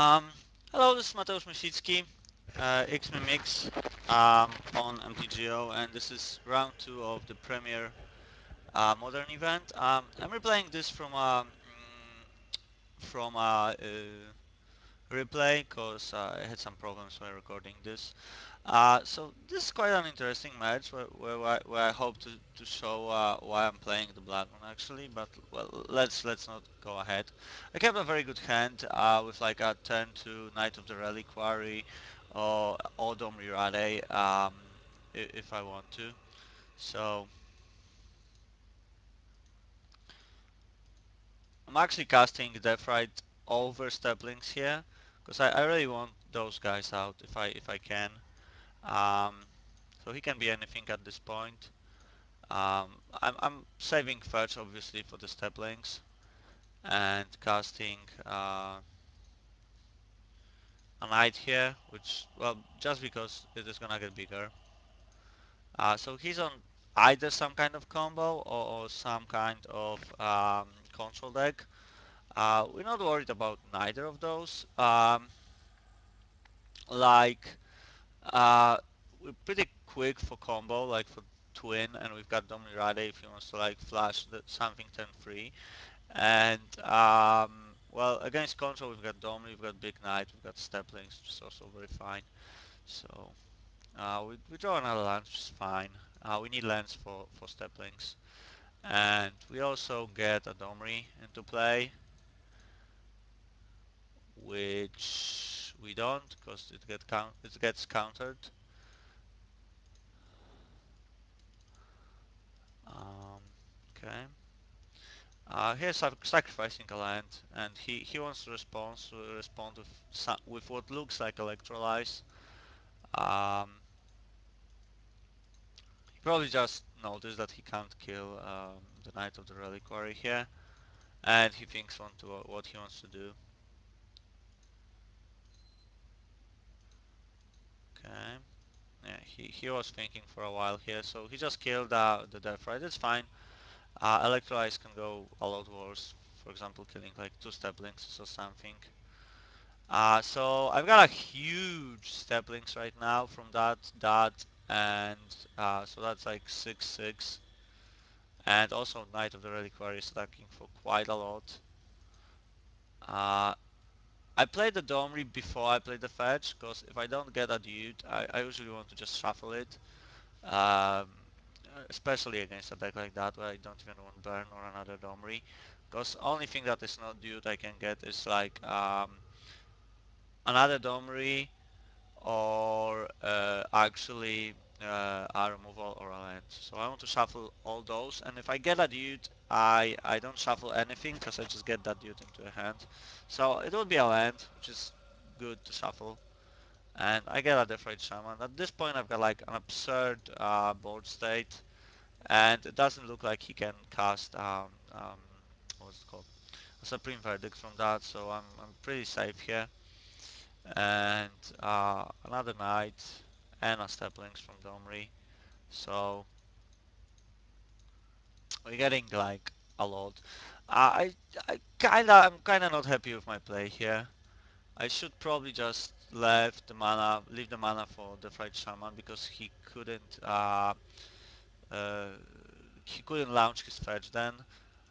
Um, hello, this is Mateusz Myślicki, uh, um, on MTGO, and this is round two of the Premier uh, Modern event. Um, I'm replaying this from a mm, from a uh, replay because uh, I had some problems while recording this. Uh, so this is quite an interesting match where, where, I, where I hope to, to show uh, why I'm playing the black one actually, but well, let's let's not go ahead. I kept a very good hand with like a turn to Knight of the Reliquary or Domri Rade um, if I want to. So I'm actually casting Death Deathrite over Steppe Lynx here because I, I really want those guys out if I if I can. Um, so he can be anything at this point. Um, I'm, I'm saving fetch obviously for the Steppe Lynx and casting uh, a knight here, which, well, just because it is gonna get bigger. Uh, so he's on either some kind of combo or, or some kind of um, control deck. Uh, we're not worried about neither of those. Um, like, uh, we're pretty quick for combo, like for twin, and we've got Domri Rade if he wants to like flash the, something turn free. And um, well, against control we've got Domri, we've got Big Knight, we've got Steppe Lynx, which is also very fine. So uh, we, we draw another land, which is fine. Uh, we need lands for, for Steppe Lynx. And we also get a Domri into play, which we don't, because it, get count it gets countered. Um, okay. Uh, here's sacrificing a land, and he, he wants to respond to respond with with what looks like electrolyze. Um, he probably just noticed that he can't kill um, the Knight of the Reliquary here, and he thinks on to what he wants to do. Okay. Yeah, he, he was thinking for a while here, so he just killed uh, the Deathrite. It's fine. Uh, Electrolyze can go a lot worse. For example, killing like two Steppe Lynx or something. Uh, so I've got a huge Steppe Lynx right now from that, that, and uh, so that's like 6-6. And also Knight of the Reliquary is stacking for quite a lot. I played the Domri before I played the Fetch, because if I don't get a dude, I, I usually want to just shuffle it. Um, especially against a deck like that where I don't even want Burn or another Domri. Because only thing that is not dude I can get is like um, another Domri or uh, actually uh, a removal or a land. So I want to shuffle all those and if I get a dude I, I don't shuffle anything because I just get that dude into a hand. So it will be a land which is good to shuffle and I get a Deathrite Shaman. At this point I've got like an absurd uh, board state and it doesn't look like he can cast um, um, what's it called a Supreme Verdict from that so I'm, I'm pretty safe here and uh, another knight and a Steppe Lynx from Domri. So we're getting like a lot. I I kinda I'm kinda not happy with my play here. I should probably just left the mana leave the mana for the Deathrite Shaman because he couldn't uh, uh, he couldn't launch his fetch then.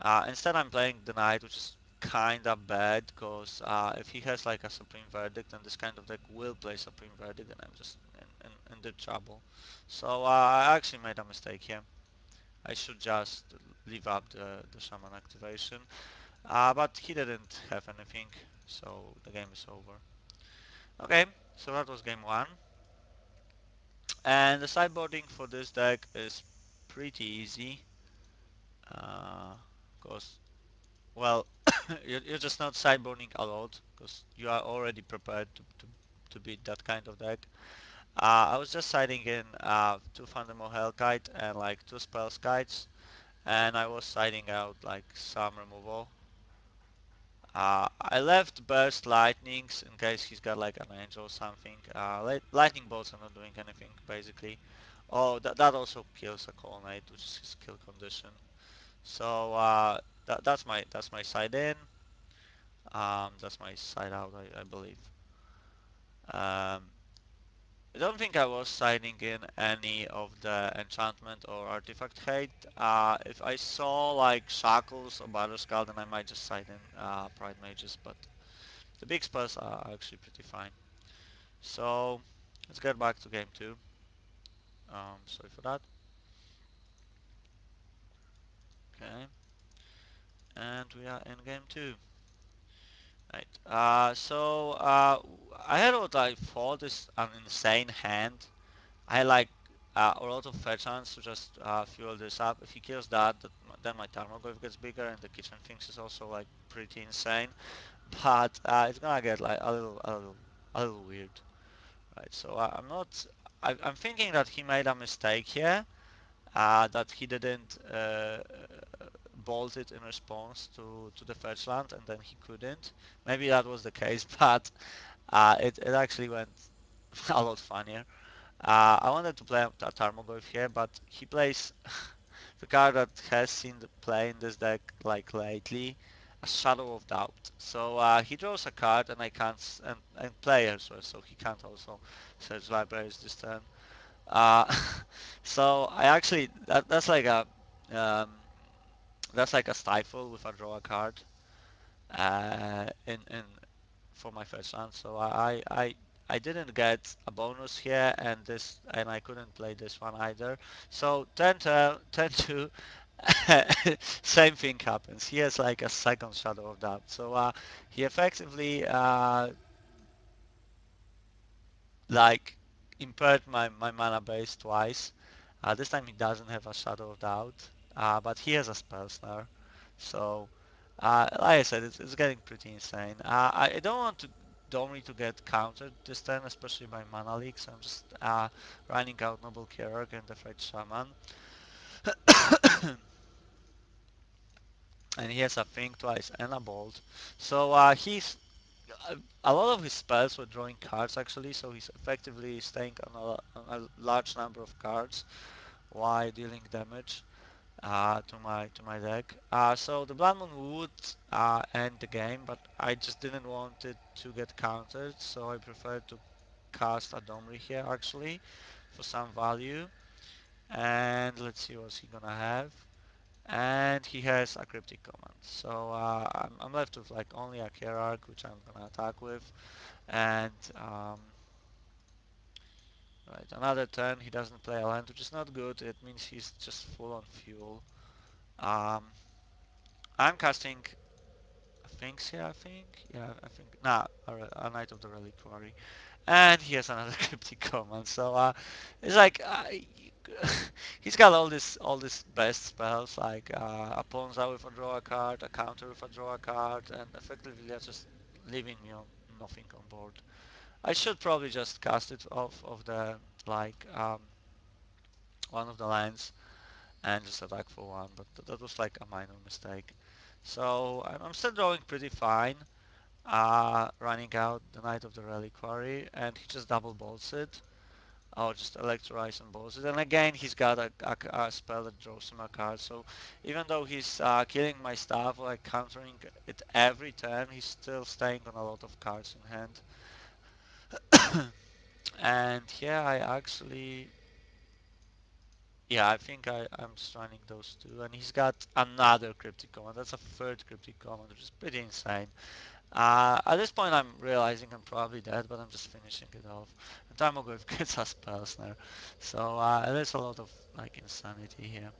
Uh, instead I'm playing the knight which is kinda bad because uh, if he has like a Supreme Verdict then this kind of deck will play Supreme Verdict and I'm just in, deep trouble. So uh, I actually made a mistake here. I should just leave up the, the Shaman activation. Uh, but he didn't have anything, so the game is over. Okay, so that was game one. And the sideboarding for this deck is pretty easy. Because uh, Well, you're just not sideboarding a lot because you are already prepared to, to, to beat that kind of deck. Uh, I was just siding in uh, two Thundermaw Hellkite and like two Spellskites and I was siding out like some removal. Uh, I left Burst Lightnings in case he's got like an Angel or something. Uh, lightning Bolts are not doing anything basically. Oh, that, that also kills a Colonnade, which is his kill condition. So uh, that, that's my that's my side in. Um, that's my side out, I, I believe. Um, I don't think I was signing in any of the enchantment or artifact hate. Uh, if I saw like shackles or Batterskull, then I might just sign in uh, Pridemages. But the big spells are actually pretty fine. So let's get back to game two. Um, sorry for that. Okay, and we are in game two. Right. Uh, so uh, I had what I thought is an insane hand. I had like uh, a lot of fetch hands to just uh, fuel this up. If he kills that, that then my Tarmogoyf gets bigger, and the Kitchen Finks is also like pretty insane. But uh, it's gonna get like a little, a little, a little weird, right? So uh, I'm not. I, I'm thinking that he made a mistake here. That he didn't bolt it in response to, to the fetch land and then he couldn't. Maybe that was the case, but uh, it, it actually went a lot funnier. Uh, I wanted to play Tarmogoyf here, but he plays the card that has seen the play in this deck like lately, a Shadow of Doubt. So uh, he draws a card and I can't, and, and play as well, so he can't also search libraries this turn. Uh, so I actually, that, that's like a, um, that's like a stifle with a draw a card uh, in in for my first round. So I I I didn't get a bonus here, and this and I couldn't play this one either. So 10 to 10 to same thing happens. He has like a second shadow of doubt. So uh, he effectively uh, like impaired my, my mana base twice. Uh, this time he doesn't have a Shadow of Doubt, uh, but he has a Spell Snare. So, uh, like I said, it's, it's getting pretty insane. Uh, I don't want to Domri to get countered this time, especially by mana leak, so I'm just uh, running out Noble Hierarch and the Deathrite Shaman. and he has a Think twice and a Bolt. So uh, he's a lot of his spells were drawing cards actually, so he's effectively staying on a, on a large number of cards while dealing damage uh, to my to my deck. Uh, so the Blood Moon would uh, end the game, but I just didn't want it to get countered, so I preferred to cast a Domri here actually for some value. And let's see what's he gonna have. And he has a cryptic command. So uh, I'm, I'm left with like only a Hierarch, which I'm gonna attack with and um, right another turn he doesn't play a land which is not good. It means he's just full on fuel. Um, I'm casting things here I think. Yeah I think nah a, a Knight of the Reliquary and he has another cryptic command so uh, it's like uh, he's got all this all this best spells like uh, a Ponza with a draw a card a counter with a draw a card and effectively they're just leaving me nothing on board I should probably just cast it off of the like um, one of the lines and just attack for one, but th- that was like a minor mistake. So I'm, still drawing pretty fine, uh, running out the Knight of the Reliquary, and he just double bolts it. Oh, just Electrolyze and bolts it. And again, he's got a, a, a spell that draws him a card. So even though he's uh, killing my stuff, like countering it every turn, he's still staying on a lot of cards in hand. And here I actually, yeah, I think I, I'm just running those two. And he's got another cryptic command. That's a third cryptic command, which is pretty insane. Uh, at this point, I'm realizing I'm probably dead, but I'm just finishing it off. And Tarmogoyf gets a spell snare. So uh, there's a lot of like insanity here.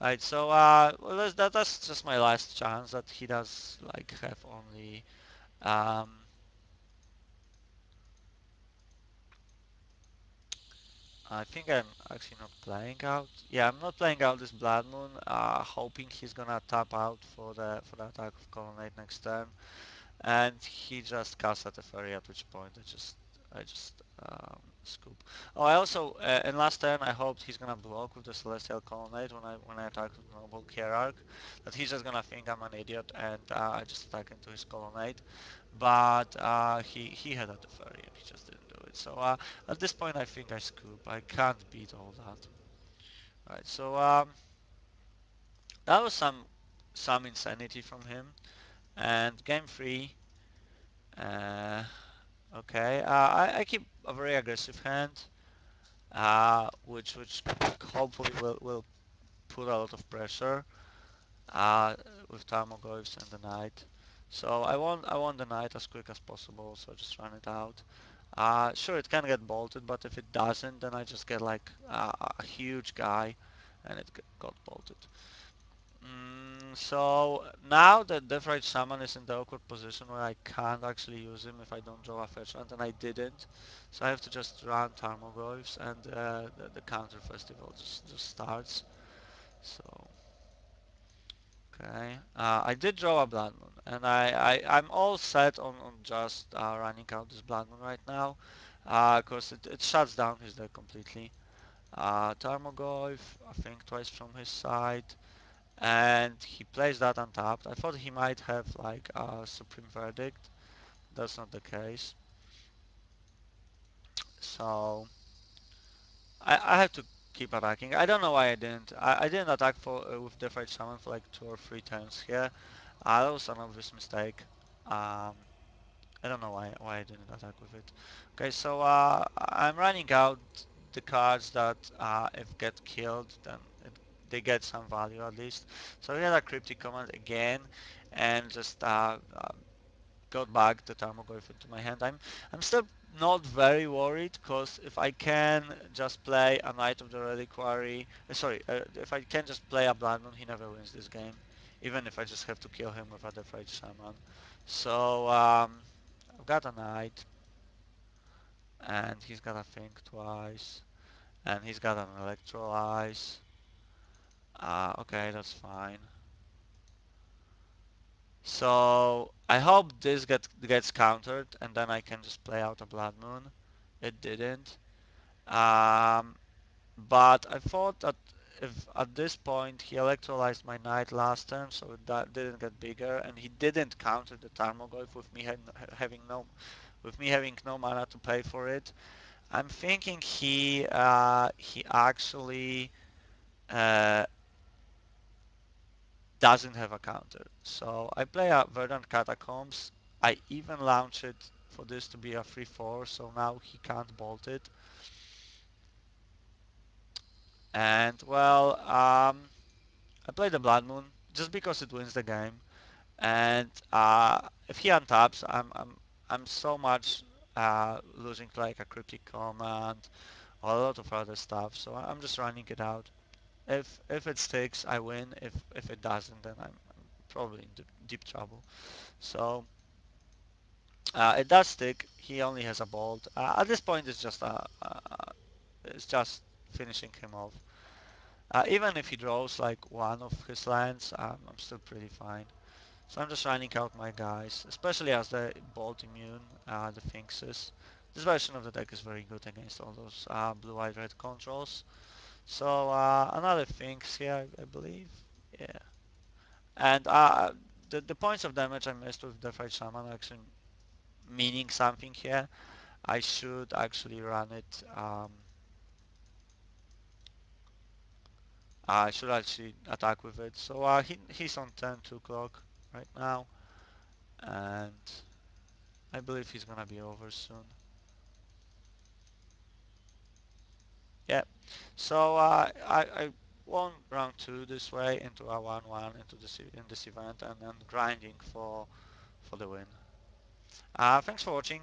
Right, so uh, well, that's, that, that's just my last chance that he does like have only um, I think I'm actually not playing out. Yeah, I'm not playing out this Blood Moon, uh, hoping he's gonna tap out for the for the attack of Colonnade next turn, and he just casts at the Teferi, at which point I just I just um, scoop. Oh, I also uh, in last turn I hoped he's gonna block with the Celestial Colonnade when I when I attack with Noble Hierarch, that he's just gonna think I'm an idiot and uh, I just attack into his Colonnade but uh, he he had a Teferi and he just didn't it. So uh, at this point, I think I scoop. I can't beat all that. Right. So um, that was some some insanity from him, And game three, uh, okay, uh, I, I keep a very aggressive hand, uh, which which hopefully will, will put a lot of pressure uh, with Tarmogoyfs and the knight. So I want I want the knight as quick as possible, so just run it out. Uh, sure, it can get bolted, but if it doesn't, then I just get like uh, a huge guy, and it got bolted. Mm, so now that Deathrite Shaman is in the awkward position where I can't actually use him if I don't draw a fetch land, and I didn't. So I have to just run Tarmogoyfs and uh, the, the counter festival just, just starts. So, okay. Uh, I did draw a Blood Moon, and I, I, I'm all set on, on just uh, running out this Blood Moon right now, because uh, it, it shuts down his deck completely. Uh, Tarmogoyf, I think twice from his side and he plays that untapped. I thought he might have like a Supreme Verdict. That's not the case. So I, I have to keep attacking. I don't know why I didn't. I, I didn't attack for uh, with Deathrite Shaman for like two or three turns here. Uh, that was an obvious mistake. Um, I don't know why why I didn't attack with it. Okay, so uh, I'm running out the cards that uh, if get killed, then it, they get some value at least. So we had a cryptic command again, and just uh, uh, got back the Tarmogoyf into my hand. I'm I'm still not very worried because if I can just play a Knight of the Reliquary, uh, sorry, uh, if I can just play a Blood Moon, he never wins this game, even if I just have to kill him with a Deathrite Shaman. So um, I've got a Knight, and he's got a Think twice, and he's got an Electrolyze. Uh, okay, that's fine. So I hope this gets gets countered and then I can just play out a Blood Moon. It didn't. Um, but I thought that if at this point he electrolyzed my knight last turn so that didn't get bigger and he didn't counter the Tarmogoyf with me having no with me having no mana to pay for it. I'm thinking he uh, he actually uh, doesn't have a counter. So I play a Verdant Catacombs. I even launch it for this to be a 3-4, so now he can't bolt it. And well, um, I play the Blood Moon just because it wins the game. And uh, if he untaps, I'm I'm I'm so much uh, losing like a cryptic command or a lot of other stuff. So I'm just running it out. If if it sticks, I win. If if it doesn't, then I'm, I'm probably in deep, deep trouble. So uh, it does stick. He only has a bolt. Uh, at this point, it's just a, uh, it's just finishing him off. Uh, even if he draws like one of his lands, um, I'm still pretty fine. So I'm just running out my guys, especially as the bolt immune, uh, the Finxes. This version of the deck is very good against all those uh, blue-eyed red controls. So uh, another Finks here, I believe. Yeah. And uh, the, the points of damage I missed with the Deathrite Shaman actually meaning something here. I should actually run it. Um, I should actually attack with it. So uh, he, he's on 10, 2 o'clock right now. And I believe he's gonna be over soon. So uh, I, I won round 2 this way into a 1-1 into this, in this event and then grinding for, for the win. Uh, thanks for watching.